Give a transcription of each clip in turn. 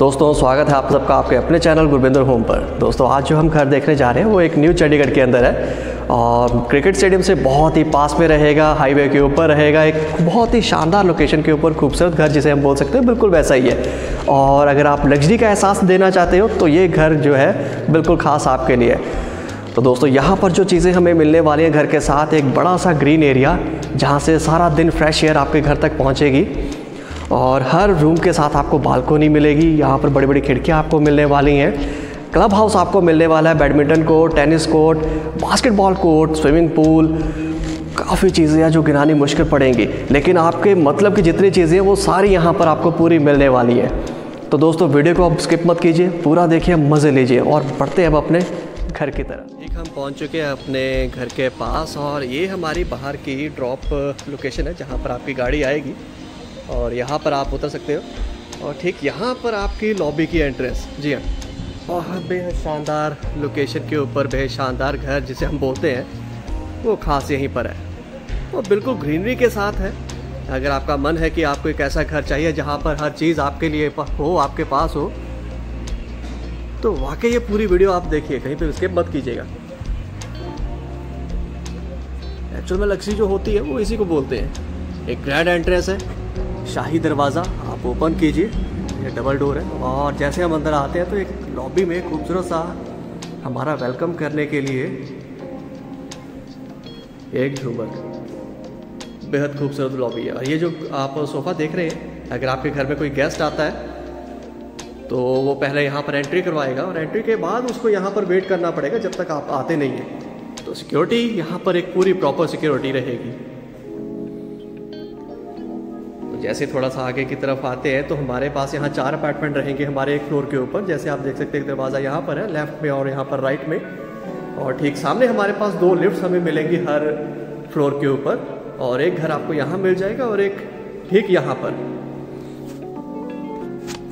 दोस्तों, स्वागत है आप सबका आपके अपने चैनल गुरविंदर होम पर। दोस्तों, आज जो हम घर देखने जा रहे हैं, वो एक न्यू चंडीगढ़ के अंदर है। और क्रिकेट स्टेडियम से बहुत ही पास में रहेगा, हाईवे के ऊपर रहेगा, एक बहुत ही शानदार लोकेशन के ऊपर खूबसूरत घर जिसे हम बोल सकते हैं, बिल्कुल वैसा ही है। और अगर आप लग्जरी का एहसास देना चाहते हो तो ये घर जो है, बिल्कुल ख़ास आपके लिए। तो दोस्तों, यहाँ पर जो चीज़ें हमें मिलने वाली हैं, घर के साथ एक बड़ा सा ग्रीन एरिया जहाँ से सारा दिन फ्रेश एयर आपके घर तक पहुँचेगी। और हर रूम के साथ आपको बालकोनी मिलेगी। यहाँ पर बड़ी बड़ी खिड़कियाँ आपको मिलने वाली हैं। क्लब हाउस आपको मिलने वाला है। Badminton court tennis court basketball court swimming pool काफ़ी चीज़ें हैं जो गिनानी मुश्किल पड़ेंगी। लेकिन आपके मतलब की जितनी चीज़ें हैं, वो सारी यहाँ पर आपको पूरी मिलने वाली है। तो दोस्तों वीडियो को आप स्किप मत कीजिए। पूरा देखिए, मज़े लीजिए और बढ़ते हैं अब अपने घर की तरफ़। एक हम पहुँच चुके हैं अपने घर के पास और ये हमारी बाहर की ड्रॉप लोकेशन है जहाँ पर आपकी गाड़ी आएगी। और यहाँ पर आप उतर सकते हो। और ठीक यहाँ पर आपकी लॉबी की एंट्रेंस जी हाँ। बहुत बेहद शानदार लोकेशन के ऊपर बेहद शानदार घर जिसे हम बोलते हैं, वो खास यहीं पर है। वो बिल्कुल ग्रीनरी के साथ है। अगर आपका मन है कि आपको एक ऐसा घर चाहिए जहाँ पर हर चीज़ आपके लिए हो, आपके पास हो तो वाकई ये पूरी वीडियो आप देखिए, कहीं पर उसके मत कीजिएगा। एक्चुअल में लक्सी जो होती है, वो इसी को बोलते हैं। एक ग्रैंड एंट्रेंस है। शाही दरवाज़ा, आप ओपन कीजिए, ये डबल डोर है। और जैसे हम अंदर आते हैं तो एक लॉबी में खूबसूरत सा हमारा वेलकम करने के लिए एक झूमर। बेहद खूबसूरत लॉबी है। और ये जो आप सोफ़ा देख रहे हैं, अगर आपके घर में कोई गेस्ट आता है तो वो पहले यहाँ पर एंट्री करवाएगा और एंट्री के बाद उसको यहाँ पर वेट करना पड़ेगा जब तक आप आते नहीं हैं। तो सिक्योरिटी यहाँ पर एक पूरी प्रॉपर सिक्योरिटी रहेगी। जैसे थोड़ा सा आगे की तरफ़ आते हैं तो हमारे पास यहाँ चार अपार्टमेंट रहेंगे हमारे एक फ्लोर के ऊपर। जैसे आप देख सकते हैं, दरवाज़ा यहाँ पर है लेफ़्ट में और यहाँ पर राइट में। और ठीक सामने हमारे पास दो लिफ्ट हमें मिलेंगी हर फ्लोर के ऊपर। और एक घर आपको यहाँ मिल जाएगा और एक ठीक यहाँ पर।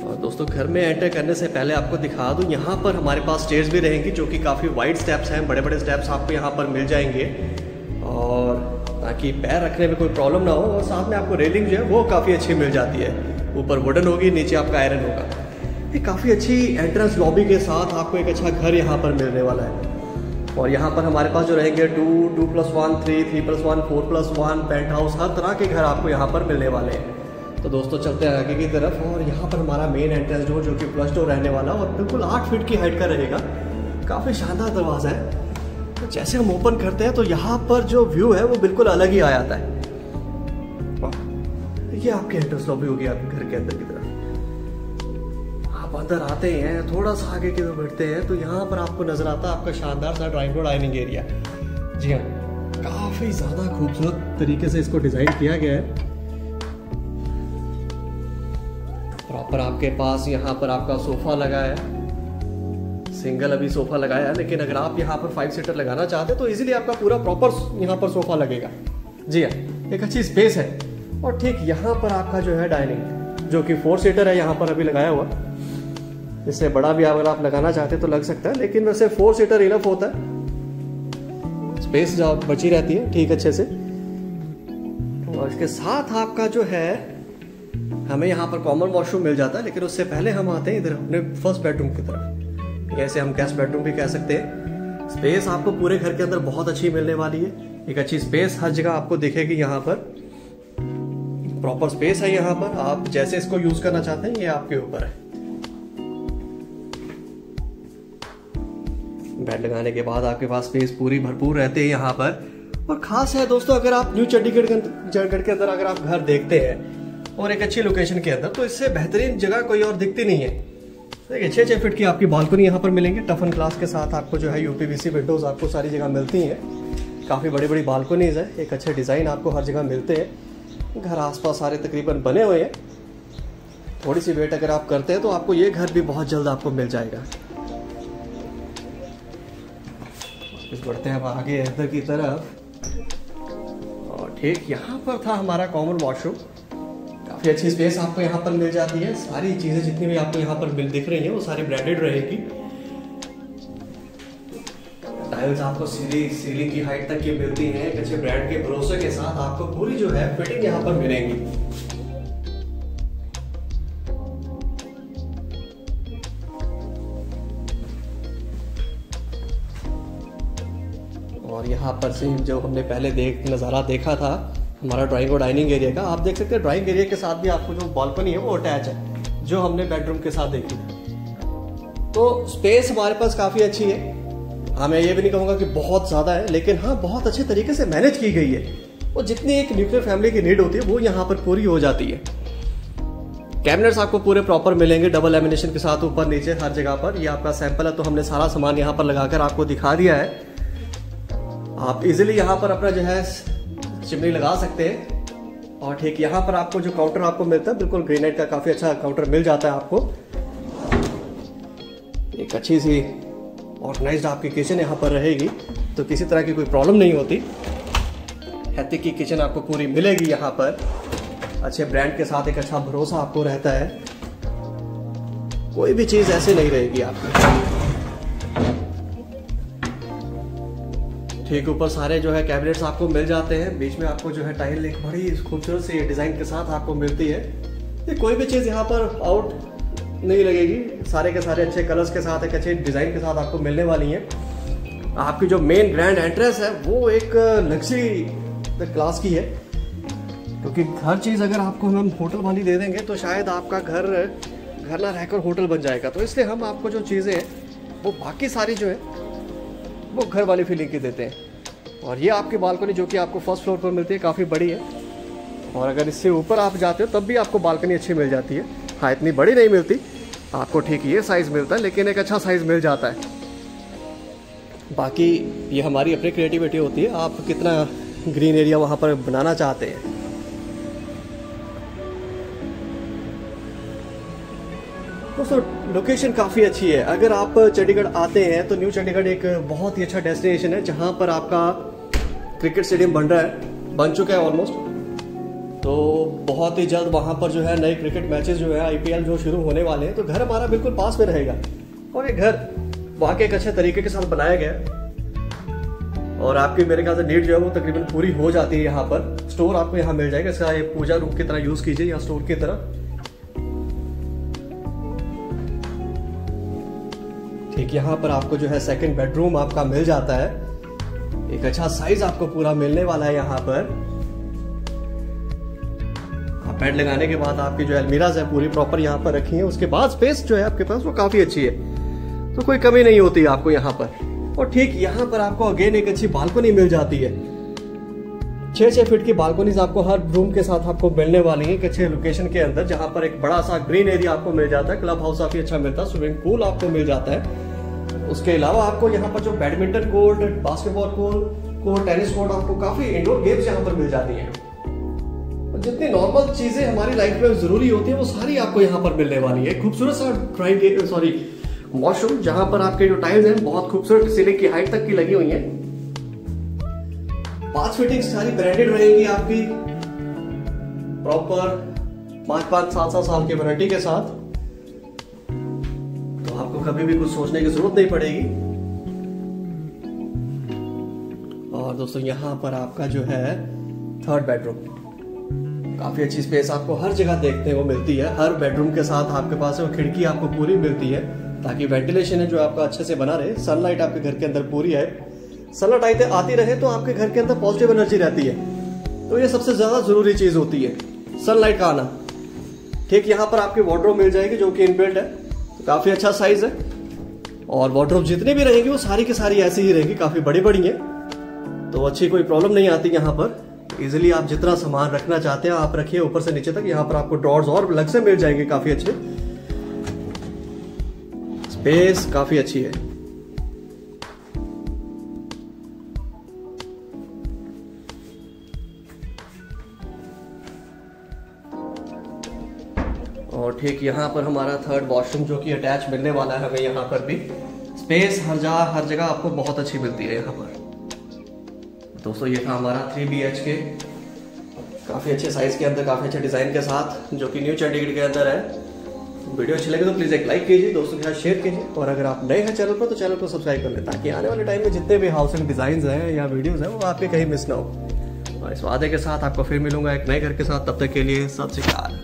और दोस्तों, घर में एंटर करने से पहले आपको दिखा दूँ, यहाँ पर हमारे पास स्टेज भी रहेंगी, जो कि काफ़ी वाइड स्टेप्स हैं बड़े बड़े स्टेप्स आपको यहाँ पर मिल जाएँगे। ताकि पैर रखने में कोई प्रॉब्लम ना हो और साथ में आपको रेलिंग जो है वो काफ़ी अच्छी मिल जाती है। ऊपर वुडन होगी, नीचे आपका आयरन होगा। ये काफ़ी अच्छी एंट्रेंस लॉबी के साथ आपको एक अच्छा घर यहाँ पर मिलने वाला है। और यहाँ पर हमारे पास जो रहेंगे two two plus one three three plus one four plus one penthouse हर तरह के घर आपको यहाँ पर मिलने वाले हैं। तो दोस्तों, चलते हैं आगे की तरफ़। और यहाँ पर हमारा मेन एंट्रेंस डोर जो कि प्लस डोर रहने वाला और बिल्कुल आठ फीट की हाइट का रहेगा। काफ़ी शानदार दरवाज़ा है। तो जैसे हम ओपन करते हैं तो यहाँ पर जो व्यू है, वो बिल्कुल अलग ही आ जाता है। ये आपके एंट्रेंस लॉबी होगी आपके घर के अंदर की तरफ़। आप अंदर आते हैं, थोड़ा सा आगे की तरफ़ बैठते हैं तो यहाँ पर आपको नज़र आता है आपका शानदार सा ड्राइंग बोर्ड डाइनिंग एरिया जी हाँ काफ़ी ज़्यादा खूबसूरत तरीके से इसको डिज़ाइन किया गया है। प्रॉपर आपके पास यहाँ पर आपका सोफा लगा है। सिंगल अभी सोफा लगाया, लेकिन अगर आप यहाँ पर फाइव सीटर लगाना चाहते हैं तो इजीली आपका पूरा प्रॉपर यहाँ पर सोफा लगेगा। जी हाँ एक अच्छी स्पेस है। और ठीक यहाँ पर आपका जो है डाइनिंग जो कि फोर सीटर है, यहाँ पर अभी लगाया हुआ। इससे बड़ा भी अगर आप लगाना चाहते तो लग सकता है, लेकिन वैसे फोर सीटर इनफ होता है। स्पेस जो बची रहती है, ठीक अच्छे से। और इसके साथ आपका जो है, हमें यहाँ पर कॉमन वॉशरूम मिल जाता है, लेकिन उससे पहले हम आते हैं इधर अपने फ़र्स्ट बेडरूम की तरफ़। ऐसे हम गेस्ट बेडरूम भी कह सकते हैं। स्पेस आपको पूरे घर के अंदर बहुत अच्छी मिलने वाली है। एक अच्छी स्पेस हर जगह आपको दिखेगी यहाँ पर। प्रॉपर स्पेस है यहाँ पर। आप जैसे इसको यूज़ करना चाहते हैं, ये आपके ऊपर है। बेड लगाने के बाद आपके पास स्पेस पूरी भरपूर रहती है यहाँ पर। और खास है दोस्तों, अगर आप न्यू चंडीगढ़ चंडीगढ़ के अंदर अगर आप घर देखते हैं, और एक अच्छी लोकेशन के अंदर तो इससे बेहतरीन जगह कोई और दिखती नहीं है। देखिए छः छः फिट की आपकी बालकनी यहाँ पर मिलेंगे टफन ग्लास के साथ आपको जो है यूपीवीसी विंडोज़ आपको सारी जगह मिलती हैं। काफ़ी बड़ी बड़ी बालकनीज है, एक अच्छे डिज़ाइन आपको हर जगह मिलते हैं। घर आसपास सारे तकरीबन बने हुए हैं। थोड़ी सी वेट अगर आप करते हैं तो आपको ये घर भी बहुत जल्द आपको मिल जाएगा। बढ़ते हैं आगे, इधर की तरफ़। और ठीक, यहाँ पर था हमारा कॉमन वॉशरूम काफ़ी अच्छी स्पेस आपको यहाँ पर मिल जाती है। सारी चीज़ें जितनी भी आपको यहाँ पर मिल दिख रही हैं, वो सारी ब्रांडेड रहेगी। टाइल्स आपको सीधी सीढ़ी की हाइट तक की मिलती हैं अच्छे ब्रांड के भरोसे के साथ आपको पूरी जो है फिटिंग यहाँ पर मिलेंगी। और यहाँ पर से जो हमने पहले देख, नज़ारा देखा था हमारा ड्राइंग और डाइनिंग एरिया का। आप देख सकते हैं ड्राइंग एरिया के साथ भी आपको जो बालकनी है, वो अटैच है, जो हमने बेडरूम के साथ देखी है तो स्पेस हमारे पास काफ़ी अच्छी है। हाँ मैं ये भी नहीं कहूँगा कि बहुत ज़्यादा है, लेकिन हाँ बहुत अच्छे तरीके से मैनेज की गई है। और जितनी एक न्यूक्लियर फैमिली की नीड होती है, वो यहाँ पर पूरी हो जाती है। कैबिनेट्स आपको पूरे प्रॉपर मिलेंगे डबल लेमिनेशन के साथ ऊपर नीचे हर जगह पर। ये आपका सैंपल है तो हमने सारा सामान यहाँ पर लगाकर आपको दिखा दिया है। आप इजिली यहाँ पर अपना जो है चिमनी लगा सकते हैं। और ठीक, यहाँ पर आपको जो काउंटर आपको मिलता है, बिल्कुल ग्रेनाइट का काफ़ी अच्छा काउंटर मिल जाता है आपको। एक अच्छी सी ऑर्गेनाइज आपकी किचन यहाँ पर रहेगी तो किसी तरह की कोई प्रॉब्लम नहीं होती। हैतिक की किचन आपको पूरी मिलेगी यहाँ पर। अच्छे ब्रांड के साथ एक अच्छा भरोसा आपको रहता है। कोई भी चीज़ ऐसे नहीं रहेगी आपकी। ठीक ऊपर सारे जो है कैबिनेट्स आपको मिल जाते हैं। बीच में आपको जो है टाइल एक बड़ी खूबसूरत सी डिज़ाइन के साथ आपको मिलती है। ये कोई भी चीज़ यहाँ पर आउट नहीं लगेगी। सारे के सारे अच्छे कलर्स के साथ, एक अच्छे डिज़ाइन के साथ आपको मिलने वाली है। आपकी जो मेन ग्रैंड एंट्रेंस है, वो एक लग्जरी क्लास की है। क्योंकि हर चीज़ अगर आपको हम होटल वाली दे देंगे तो शायद आपका घर घर ना रहकर होटल बन जाएगा। तो इसलिए हम आपको जो चीज़ें हैं, वो बाकी सारी जो है वो घर वाली फीलिंग की देते हैं। और ये आपकी बालकनी जो कि आपको फ़र्स्ट फ्लोर पर मिलती है, काफ़ी बड़ी है। और अगर इससे ऊपर आप जाते हो, तब भी आपको बालकनी अच्छी मिल जाती है। हाँ इतनी बड़ी नहीं मिलती। आपको ठीक ये साइज़ मिलता है, लेकिन एक अच्छा साइज़ मिल जाता है। बाकी ये हमारी अपनी क्रिएटिविटी होती है। आप कितना ग्रीन एरिया वहाँ पर बनाना चाहते हैं? दोस्तों लोकेशन काफ़ी अच्छी है। अगर आप चंडीगढ़ आते हैं तो न्यू चंडीगढ़ एक बहुत ही अच्छा डेस्टिनेशन है, जहाँ पर आपका क्रिकेट स्टेडियम बन रहा है। बन चुका है ऑलमोस्ट तो बहुत ही जल्द वहाँ पर जो है नए क्रिकेट मैचेस जो है आईपीएल जो शुरू होने वाले हैं तो घर हमारा बिल्कुल पास में रहेगा। और ये घर वहाँ के एक अच्छे तरीके के साथ बनाया गया है। और आपकी मेरे ख्याल से नीड जो है वो तकरीबन पूरी हो जाती है यहाँ पर। स्टोर आपको यहाँ मिल जाएगा, इसका ये पूजा रूम की तरह यूज़ कीजिए, या स्टोर की तरह। ठीक यहाँ पर आपको जो है सेकंड बेडरूम आपका मिल जाता है। एक अच्छा साइज़ आपको पूरा मिलने वाला है यहाँ पर। बेड लगाने के बाद आपकी जो अलमीराज है पूरी प्रॉपर यहाँ पर रखी है। उसके बाद स्पेस जो है आपके पास, वो काफ़ी अच्छी है। तो कोई कमी नहीं होती आपको यहाँ पर। और ठीक यहाँ पर आपको अगेन एक अच्छी बालकोनी मिल जाती है। छह छह फीट की बालकनीज आपको हर रूम के साथ आपको मिलने वाली है एक अच्छे लोकेशन के अंदर, जहाँ पर एक बड़ा सा ग्रीन एरिया आपको मिल जाता है। क्लब हाउस काफ़ी अच्छा मिलता है स्विमिंग पूल आपको मिल जाता है। उसके अलावा आपको यहाँ पर जो badminton court basketball court court tennis court आपको काफ़ी इंडोर गेम्स यहाँ पर मिल जाती है। जितनी नॉर्मल चीज़ें हमारी लाइफ में ज़रूरी होती है, वो सारी आपको यहाँ पर मिलने वाली है। खूबसूरत सा ड्राइंग सॉरी वॉशरूम जहाँ पर आपके जो टाइल्स हैं, बहुत खूबसूरत सीलिंग की हाइट तक की लगी हुई है। पाँच फिटिंग सारी ब्रांडेड रहेंगी आपकी। प्रॉपर पाँच पाँच सात सात साल की वारंटी के साथ। कभी भी कुछ सोचने की ज़रूरत नहीं पड़ेगी। और दोस्तों, यहाँ पर आपका जो है थर्ड बेडरूम काफ़ी अच्छी स्पेस आपको हर जगह देखने को मिलती है। हर बेडरूम के साथ आपके पास वो खिड़की आपको पूरी मिलती है, ताकि वेंटिलेशन है जो आपका अच्छे से बना रहे। सनलाइट आपके घर के अंदर पूरी है सनलाइट आती रहे तो आपके घर के अंदर पॉजिटिव एनर्जी रहती है। तो ये सबसे ज़्यादा ज़रूरी चीज़ होती है। सनलाइट का आना। ठीक, यहाँ पर आपकी वार्ड्रोब मिल जाएगी जो कि इनबिल्ट है। तो काफ़ी अच्छा साइज़ है। और वॉड्रोप जितने भी रहेंगे, वो सारी की सारी ऐसी ही रहेंगी, काफ़ी बड़ी बड़ी है। तो अच्छी कोई प्रॉब्लम नहीं आती यहाँ पर। इजिली आप जितना सामान रखना चाहते हैं, आप रखिए ऊपर से नीचे तक। यहाँ पर आपको ड्रॉर्स और अलग से मिल जाएँगे काफ़ी अच्छे। स्पेस काफ़ी अच्छी है। और ठीक यहाँ पर हमारा थर्ड वॉशरूम जो कि अटैच मिलने वाला है हमें यहाँ पर भी। स्पेस हर जगह हर जगह आपको बहुत अच्छी मिलती है यहाँ पर। दोस्तों, ये था हमारा थ्री बी एच के काफ़ी अच्छे साइज़ के अंदर, काफ़ी अच्छे डिज़ाइन के साथ, जो कि न्यू चंडीगढ़ के अंदर है। वीडियो अच्छी लगे तो प्लीज़ एक लाइक कीजिए, दोस्तों के साथ शेयर कीजिए। और अगर आप नए हैं चैनल पर तो चैनल को सब्सक्राइब कर लें, ताकि आने वाले टाइम में जितने भी हाउसिंग डिज़ाइन हैं या वीडियोज़ हैं, वो आपके कहीं मिस ना हो। और इस वादे के साथ आपको फिर मिलूँगा एक नए घर के साथ। तब तक के लिए सत श्रीकाल